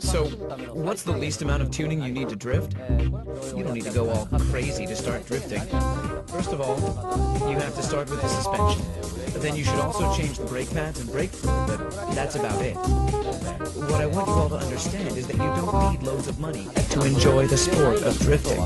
So, what's the least amount of tuning you need to drift? You don't need to go all crazy to start drifting. First of all, you have to start with the suspension. Then you should also change the brake pads and brake fluid, but that's about it. What I want you all to understand is that you don't need loads of money to enjoy the sport of drifting.